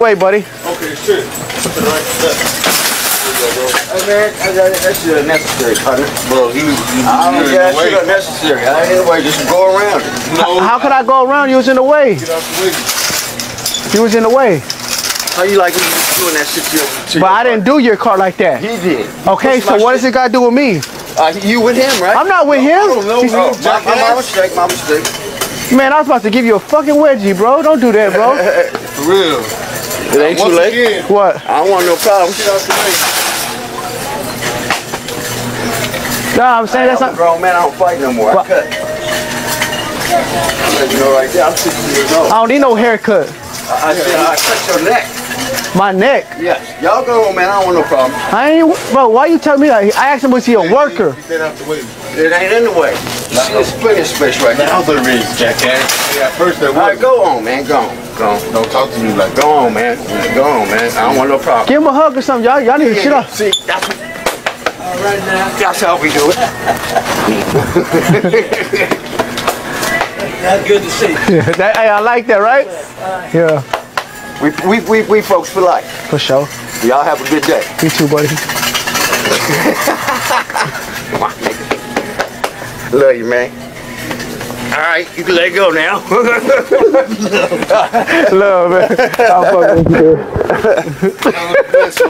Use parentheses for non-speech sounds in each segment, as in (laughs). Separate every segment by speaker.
Speaker 1: way, buddy.
Speaker 2: Okay, shit.
Speaker 3: Hey man, I got, that shit unnecessary, partner.
Speaker 2: Bro, he was. He
Speaker 3: I don't
Speaker 2: was
Speaker 3: get that
Speaker 2: in the way.
Speaker 3: shit unnecessary. I anyway, just go around it.
Speaker 2: No.
Speaker 1: How could I go around? You was in the way.
Speaker 2: Get out the way.
Speaker 1: You was in the way.
Speaker 3: How you like me doing that shit to your, to
Speaker 1: But
Speaker 3: your
Speaker 1: I didn't do your car like that.
Speaker 3: He did.
Speaker 1: Okay, so
Speaker 3: my
Speaker 1: what does it got to do with me?
Speaker 3: Uh, you with him, right?
Speaker 1: I'm not with him.
Speaker 2: don't know.
Speaker 3: Oh, my, my, my mistake, my mistake.
Speaker 1: Man, I was about to give you a fucking wedgie, bro. Don't do that, bro. (laughs)
Speaker 2: For real.
Speaker 3: It ain't too late.
Speaker 2: again,
Speaker 1: what?
Speaker 3: I don't want no problems.
Speaker 2: get out the way.
Speaker 1: Nah, I'm saying that's
Speaker 3: I'm a
Speaker 1: not.
Speaker 3: grown man. I don't fight no more. I
Speaker 1: What?
Speaker 3: cut. You know, right there. I'm 60 years old.
Speaker 1: I don't need no haircut.
Speaker 3: I said I cut your neck.
Speaker 1: My neck.
Speaker 3: Yes. Y'all go on, man. I don't want no problem.
Speaker 1: I ain't, bro. Why you tell me that? I asked him was he a worker.
Speaker 2: Get out the way.
Speaker 3: It ain't in the way. You see this plenty of space right now.
Speaker 2: Now there is, jackass. Yeah, at first that
Speaker 3: All right, go on, man. Go on. Go on.
Speaker 2: Don't talk to me like.
Speaker 3: Go on, man. Go on, man. I don't want no problem.
Speaker 1: Give him a hug or something. Y'all, y'all need to shit up.
Speaker 3: See, that's what. All right now. That's how we do it.
Speaker 4: That's good to see.
Speaker 1: that, hey, I like that, right? Yeah,
Speaker 3: We, we, we, we folks for life.
Speaker 1: for sure.
Speaker 3: Y'all have a good day.
Speaker 1: You too, buddy. (laughs)
Speaker 3: Love you, man. All right, you can let go now. (laughs)
Speaker 1: Love, man. I'm fucking with you.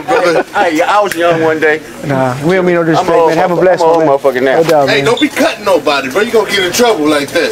Speaker 2: Brother.
Speaker 3: hey, I was young one day.
Speaker 1: Nah, we don't mean no disrespect, man. Have a
Speaker 3: motherfucker-
Speaker 1: blessed
Speaker 3: I'm an
Speaker 1: one,
Speaker 3: motherfucker now.
Speaker 1: No doubt,
Speaker 2: Hey,
Speaker 1: man.
Speaker 2: don't be cutting nobody, bro. You gonna get in trouble like that.